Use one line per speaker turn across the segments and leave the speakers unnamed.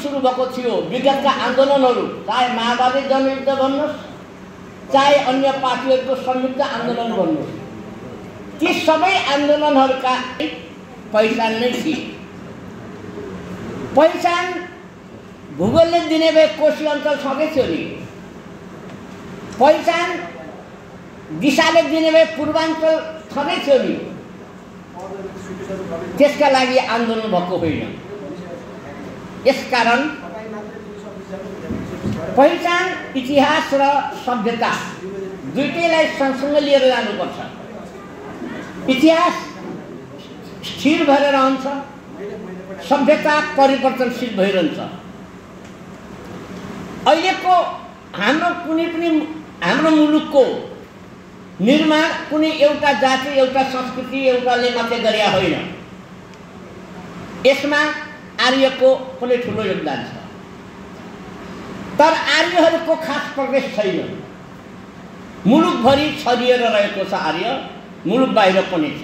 सुरु भएको थियो विगतका आन्दोलनहरू चाहे माओवादी जनयुद्ध भन्नुहोस् चाहे अन्य पार्टीहरूको संयुक्त आन्दोलन भन्नुहोस् ती सबै आन्दोलनहरूका पहिचान नै थिए पहिचान भूगोलले दिने भए कोशी अञ्चल छँदै थियो नि पहिचान दिशाले दिने भए पूर्वाञ्चल छँदै थियो नि त्यसका लागि आन्दोलन भएको होइन यसकारण पहिचान इतिहास र सभ्यता दुइटैलाई सँगसँगै लिएर जानुपर्छ। इतिहास स्थिर भएर रहन्छ सभ्यता परिवर्तनशील भइरहन्छ। अहिलेको हाम्रो कुनै पनि हाम्रो मुलुकको निर्माण कुनै एउटा जाति एउटा संस्कृति एउटाले मात्रै गरे होइन। यसमा आर्यको पनि ठुलो योगदान छ। तर आर्यहरूको खास प्रवेश छैन। मुलुकभरि छरिएर रहेको छ आर्य मुलुक बाहिर पनि छ।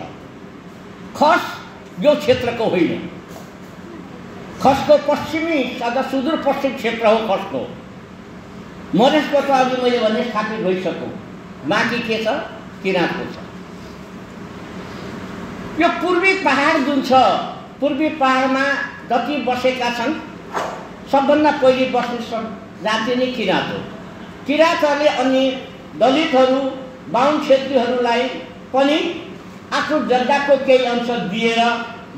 खस यो क्षेत्रको होइन। खसको पश्चिमी अथवा सुदूरपश्चिम क्षेत्र हो खसको। मधेसको त अघि मैले भने स्थापित भइसक्यो। बाँकी के छ? किराँतको छ। यो पूर्वी पहाड जुन छ पूर्वी पहाडमा जति बसेका छन् सबभन्दा पहिले बस्ने जाति नै किराँत हो किराँतहरूले अनि दलितहरू बाहुन छेत्रीहरूलाई पनि आफ्नो जग्गाको केही अंश दिएर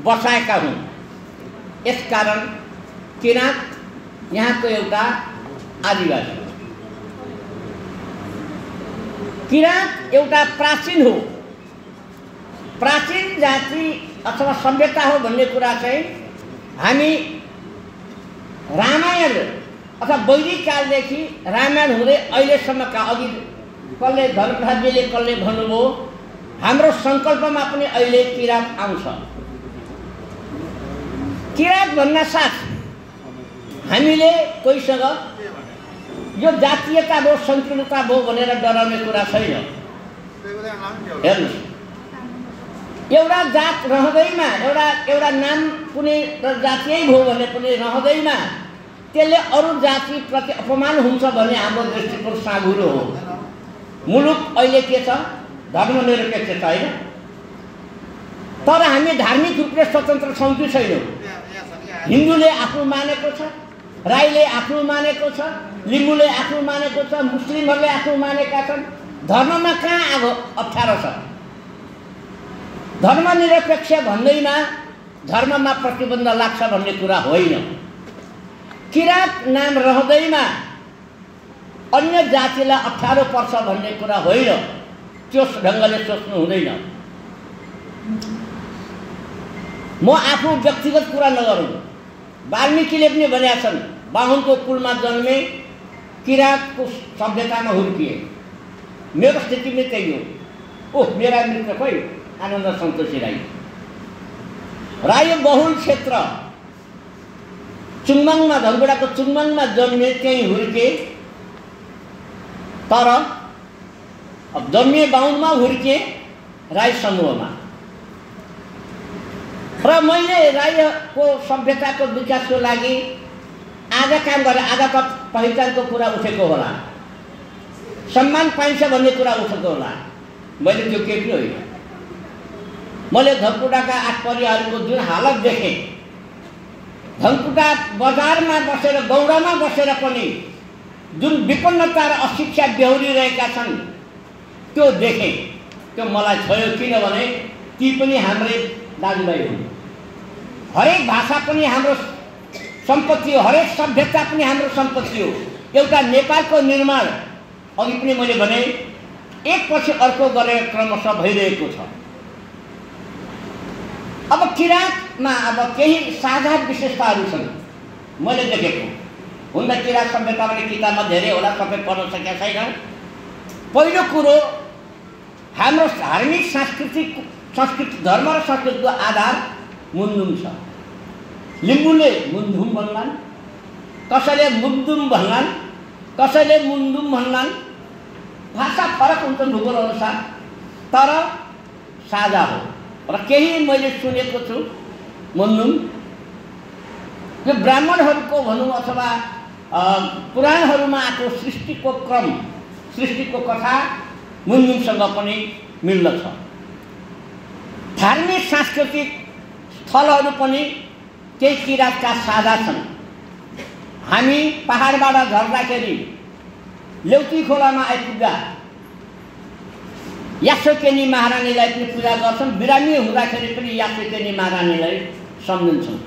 बसाएका हुन्। यसकारण किराँत यहाँको एउटा आदिवासी हो। किराँत एउटा प्राचीन हो। प्राचीन जाति अथवा सभ्यता हो भन्ने कुरा चाहिँ हामी रामायण अथवा वैदिक कालदेखि रामायण हुँदै अहिलेसम्मका अघि कसले धर्मराज्यले कसले भन्नुभयो हाम्रो सङ्कल्पमा पनि अहिले किराँत आउँछ। किराँत भन्न साथ हामीले कोहीसँग यो जातीयता भयो सङ्कीर्णता भयो भनेर डराउने कुरा छैन। हेर्नुहोस्। एउटा जात रहँदैमा एउटा एउटा नाम कुनै जातीय भयो भने पनि रहँदैमा त्यसले अरू जातिप्रति अपमान हुन्छ भन्ने हाम्रो दृष्टिकोण साँघुरो हो। मुलुक अहिले के छ? धर्मनिरपेक्ष छ होइन? तर हामी धार्मिक रूपले स्वतन्त्र छौँ कि छैनौँ? हिन्दूले आफू मानेको छ राईले आफू मानेको छ लिम्बूले आफू मानेको छ मुस्लिमहरूले आफू मानेका छन्। धर्ममा कहाँ अब अप्ठ्यारो छ? धर्मनिरपेक्ष भन्दैमा धर्ममा प्रतिबन्ध लाग्छ भन्ने कुरा होइन। किराँत नाम रहँदैमा अन्य जातिलाई अप्ठ्यारो पर्छ भन्ने कुरा होइन। त्यो ढङ्गले सोच्नु हुँदैन। म आफू व्यक्तिगत कुरा नगरौँ। वाल्मिकीले पनि भनेका छन् बाहुनको कुलमा जन्मे किराँतको सभ्यतामा हुर्किए। मेरो स्थिति पनि त्यही हो। ओह मेरा मित्र खोइ। आनन्द सन्तोषी राई राई बहुल क्षेत्र चुङमाङमा धनगुडाको चुङमाङमा जन्मे त्यहीँ हुर्के तर अब जन्मिए बाहुनमा हुर्के राई समूहमा र मैले राईको सभ्यताको विकासको लागि आधा काम गरेँ आधा त पहिचानको कुरा उठेको होला सम्मान पाइन्छ भन्ने कुरा उठेको होला मैले त्यो केही पनि होइन मैले धनकुटाका आठ परिवारको जुन हालत देखेँ धनकुटा बजारमा बसेर गौडामा बसेर पनि जुन विपन्नता र अशिक्षा बेहोरिरहेका छन् त्यो देखेँ। त्यो मलाई छोयो किनभने ती पनि हाम्रै दाजुभाइ हुन्। हरेक भाषा पनि हाम्रो सम्पत्ति हो हरेक सभ्यता पनि हाम्रो सम्पत्ति हो। एउटा नेपालको निर्माण अघि पनि मैले भने एकपछि अर्को गरेर क्रमशः भइरहेको छ। अब किराँतमा अब केही साझा विशेषताहरू छन्। मैले देखेको। हुन त किराँत सभ्यता किताबमा धेरै होला सबै पढ्न सकेका छैन पहिलो कुरो हाम्रो धार्मिक सांस्कृतिक संस्कृति धर्म र संस्कृतिको आधार मुन्दुम छ। लिम्बूले मुन्धुम भन्लान् कसैले मुन्दुम भन्लान् कसैले मुन्दुम भन्लान् भाषा फरक हुन्छ भूगोल अनुसार तर साझा हो। र केही मैले सुनेको छु मुन्दुम यो ब्राह्मणहरूको भनौँ अथवा पुराणहरूमा आएको सृष्टिको क्रम सृष्टिको कथा मुनमुनसँग पनि मिल्दछ। धार्मिक सांस्कृतिक स्थलहरू पनि केही किराँतका साझा छन्। हामी पाहाडबाट झर्दाखेरि लेउती खोलामा आइपुग्दा यासोकेनी महारानीलाई पनि पूजा गर्छन्। बिरामी हुँदाखेरि पनि यासोकेनी महारानीलाई सम्झन्छौँ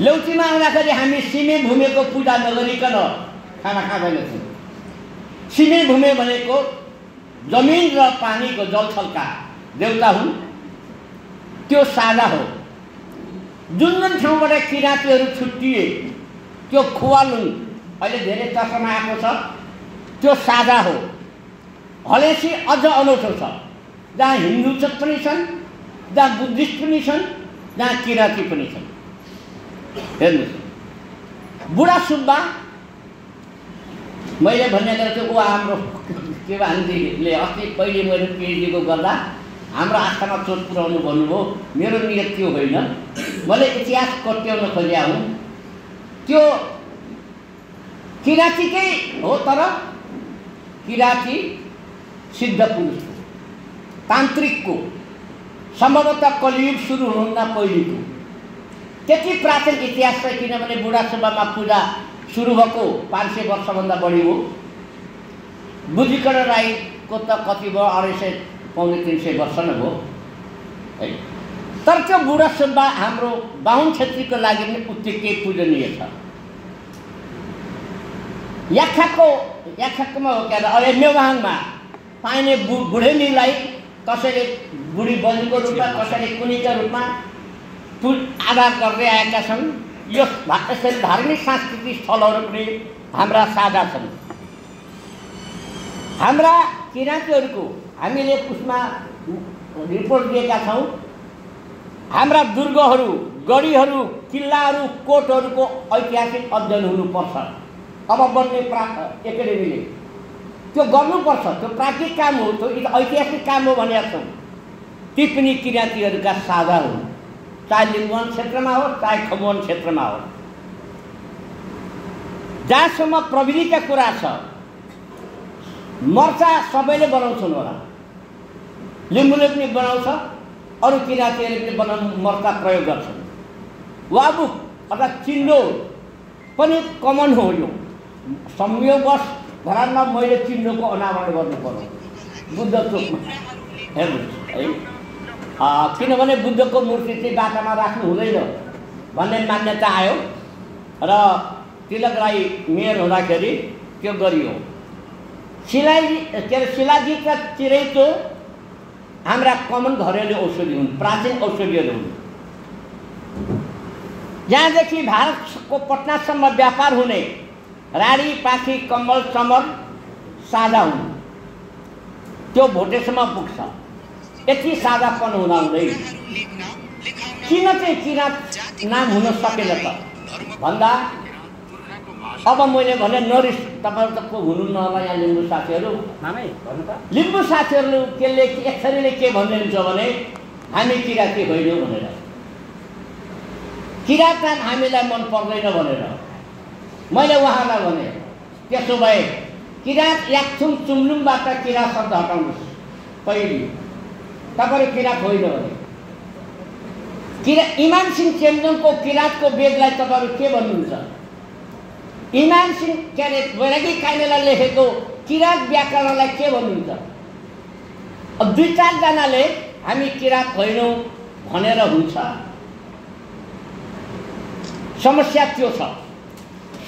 लेउतीमा आउँदाखेरि हामी सिमे भूमिको पूजा नगरिकन खाना खाँदैनथ्यौँ। सिमे भूमि भनेको जमिन र पानीको जलथलका देउता हुन्। त्यो साझा हो। जुन जुन ठाउँबाट किराँतीहरू छुट्टिए त्यो खुवालुङ अहिले धेरै चर्चामा आएको छ। त्यो साझा हो। हलेसी अझ अनौठो छ। जहाँ हिन्दू पनि छन् जहाँ बुद्धिस्ट पनि छन् जहाँ किराँती पनि छन्। हेर्नुहोस्। बुढा सुब्बा मैले भन्ने गरेको ऊ हाम्रो के भान्जीले अस्ति पहिले मैले पिएचडीको गर्दा हाम्रो आस्थामा चोट पुऱ्याउनु भन्नुभयो मेरो नियत त्यो होइन। मैले इतिहास कट्याउन खोजेका हुँ। त्यो किराँतीकै हो तर किराँती सिद्ध पुरुषको तान्त्रिकको सम्भवतः कलियुग सुरु हुनुहुन्दा पहिलेको। त्यति प्राचीन इतिहास छ किनभने बुढा सुब्बामा पूजा सुरु भएको पाँच सय वर्षभन्दा बढी हो। बुद्धिकरण राईको त कति भयो? अढाई सय पाउने तिन सय वर्ष नै भयो। है। तर त्यो बुढा सुब्बा हाम्रो बाहुन छेत्रीको लागि पनि उत्तिकै पूजनीय छ। याखाको याखाकोमा हो क्या अहिले नेवाङमा पाइने बु बुढेलीलाई कसैले बुढी बलिको रूपमा कसैले कुनीका रूपमा पु आधार गर्दै आएका छन्। यो यसरी धार्मिक सांस्कृतिक स्थलहरू पनि हाम्रा साझा छन्। हाम्रा किराँतीहरूको हामीले उसमा रिपोर्ट दिएका छौँ। हाम्रा दुर्गहरू गढीहरू किल्लाहरू कोटहरूको ऐतिहासिक अध्ययन हुनुपर्छ। अब बन्ने प्रा एकाडेमीले त्यो गर्नुपर्छ। त्यो प्राकृतिक काम हो त्यो ऐतिहासिक काम हो भनेका छौँ ती पनि किराँतीहरूका साझा हुन्। चाहे लिम्बुवान क्षेत्रमा होस् चाहे खमुवान क्षेत्रमा होस्। जहाँसम्म प्रविधिका कुरा छ मर्चा सबैले बनाउँछन् होला। लिम्बूले पनि बनाउँछ अरू किराँतीहरूले पनि बनाउनु मर्चा प्रयोग गर्छन्। वाबुक अर्थात् चिन्डो पनि कमन हो यो। संयोगवश धरानमा मैले चिन्डोको अनावरण गर्नु पर्यो। बुद्ध चोकमा हेर्नुहोस् है? किनभने बुद्धको मूर्ति चाहिँ बाटामा राख्नु हुँदैन। भन्ने मान्यता आयो। र तिलक राई मेयर हुँदाखेरि त्यो गरियो। शिलाजी के अरे शिलाजित र चिरैतो। हाम्रा कमन घरेलु औषधि हुन् प्राचीन औषधिहरू हुन्। जहाँदेखि भारतको पटनासम्म व्यापार हुने राडी पाखी कम्बल चमर साझा हुन् त्यो भोटेसम्म पुग्छ। यति साझापन हुँदा हुँदै किन चाहिँ किराँत नाम हुन सकेन त? भन्दा अब मैले भने नरिस तपाईँहरू त को हुनुहुन्न होला यहाँ लिम्बू साथीहरू? लिम्बू साथीहरूले केले यसरीले के भनिदिन्छ भने हामी किराँती होइनौँ भनेर। किराँत नाम हामीलाई मन पर्दैन भनेर। मैले उहाँलाई भने त्यसो भए किराँत याक्थुङ चुम्लुङबाट किराँत शब्द हटाउनुहोस्। पहिले तपाईँहरू किराँत होइन भने किरा इमान सिंह चेम्जोङको किराँतको वेदलाई तपाईँहरू के भन्नुहुन्छ? इमान सिंह के अरे वैरागी काइनेलाई लेखेको किराँत व्याकरणलाई के भन्नुहुन्छ? अब दुई चारजनाले हामी किराँत होइनौँ भनेर हुन्छ। समस्या त्यो छ।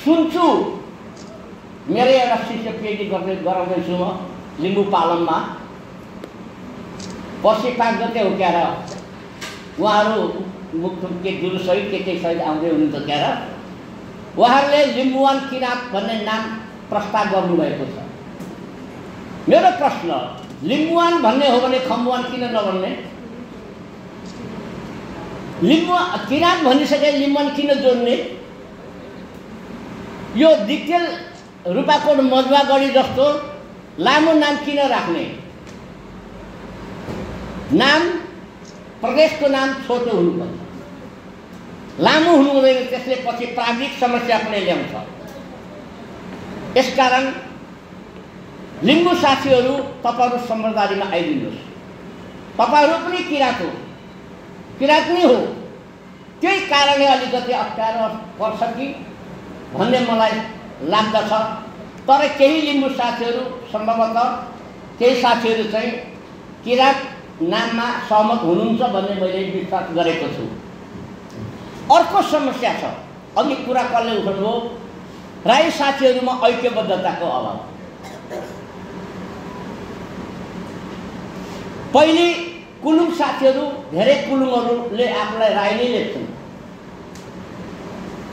सुन्छु। मेरो एउटा शिष्य पिएचडी गर्दै गराउँदैछु म लिम्बू पालममा। पर्सि पाँच गते क्यार उहाँहरू मुख के गुरुसहित के के सहित आउँदै हुनुहुन्छ क्यार उहाँहरूले लिम्बुवान किराँत भन्ने नाम प्रस्ताव गर्नुभएको छ। मेरो प्रश्न लिम्बुवान भन्ने हो भने खम्बुवान किन नभन्ने? लिम्बु किराँत भनिसके लिम्बुवान किन जोड्ने? यो डिटेल रूपाकोट मजुवागढी जस्तो लामो नाम किन राख्ने? नाम प्रदेशको नाम छोटो हुनुपर्छ लामो हुनु हुँदैन त्यसले पछि प्राविधिक समस्या पनि ल्याउँछ। यसकारण लिम्बू साथीहरू तपाईँहरू सम्प्रदायमा आइदिनुहोस्। तपाईँहरू पनि किराँत हो। किराँत नै हो। त्यही कारणले अलिकति अप्ठ्यारो पर्छ कि भन्ने मलाई लाग्दछ। तर केही लिम्बू साथीहरू सम्भवतः केही साथीहरू चाहिँ किराँत नाममा सहमत हुनुहुन्छ भन्ने मैले विश्वास गरेको छु। अर्को समस्या छ। अघि कुरा कसले उठाउनुभयो? राई साथीहरूमा ऐक्यबद्धताको अभाव। पहिले कुलुङ साथीहरू धेरै कुलुङहरूले आफूलाई राई नै लेख्छन्।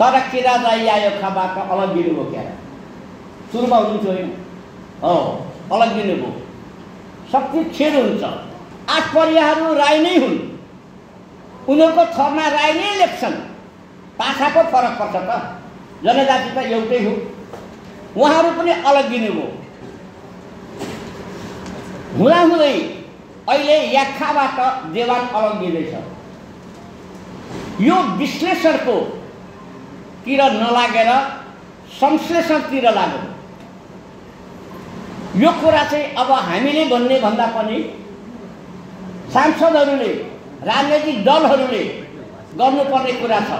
तर किरा राई आयो खाबाट अलग दिनुभयो क्या सुरुमा हुनुहुन्थ्यो होइन हो अलग दिनुभयो शक्ति छेड हुन्छ आठ परियाहरू राई नै हुन् उनीहरूको थरमा राई नै लेख्छन् पाखाको फरक पर्छ त जनजाति त एउटै हो उहाँहरू पनि अलग दिनुभयो हुँदाहुँदै अहिले याखाबाट देवान अलग दिँदैछ यो विश्लेषणको तिर नलागेर संश्लेषणतिर लाग्यो। यो कुरा चाहिँ अब हामीले भन्ने भन्दा पनि सांसदहरूले राजनैतिक दलहरूले गर्नुपर्ने कुरा छ।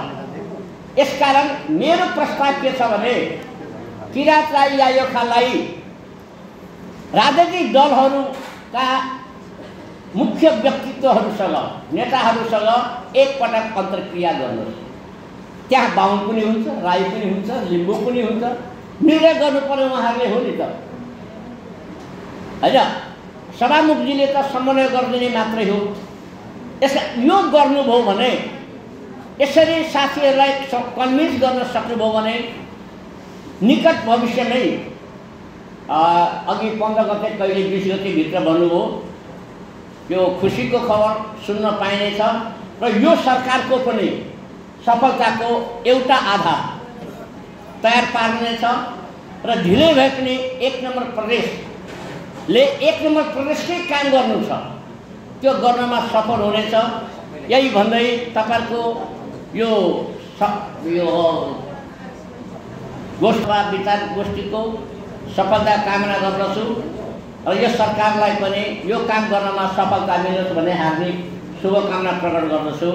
यसकारण मेरो प्रस्ताव के छ भने किराँत राई यायोखालाई राजनैतिक दलहरूका मुख्य व्यक्तित्वहरूसँग नेताहरूसँग एकपटक अन्तर्क्रिया गर्नुहोस्। त्यहाँ बाहुन पनि हुन्छ राई पनि हुन्छ लिम्बू पनि हुन्छ। निर्णय गर्नु पर्यो उहाँहरूले हो नि त। होइन? सभामुखजीले त समन्वय गरिदिने मात्रै हो। यस यो गर्नुभयो भने यसरी साथीहरूलाई कन्भिन्स गर्न सक्नुभयो भने निकट भविष्य नै अघि पन्ध्र गते कहिले बिस गतेभित्र भन्नुभयो यो खुसीको खबर सुन्न पाइनेछ। र यो सरकारको पनि सफलताको एउटा आधार तयार पार्नेछ र ढिलै भए पनि एक नम्बर प्रदेशले एक नम्बर प्रदेशकै काम गर्नु छ। त्यो गर्नमा सफल हुनेछ। यही भन्दै तपाईँहरूको यो यो गोष्ठा विचार गोष्ठीको सफलता कामना गर्दछु र यो सरकारलाई पनि यो काम गर्नमा सफलता मिलोस् भन्ने हार्दिक शुभकामना प्रकट गर्दछु।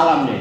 आवामले